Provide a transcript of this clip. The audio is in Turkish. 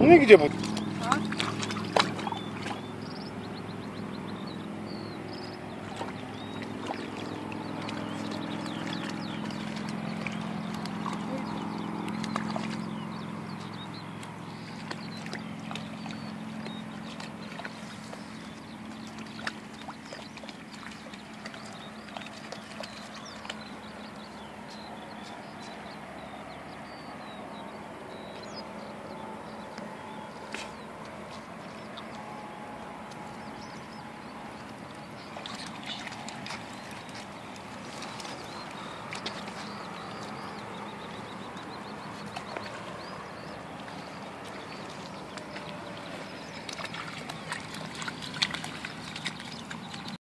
Bu ne gidiyor bu?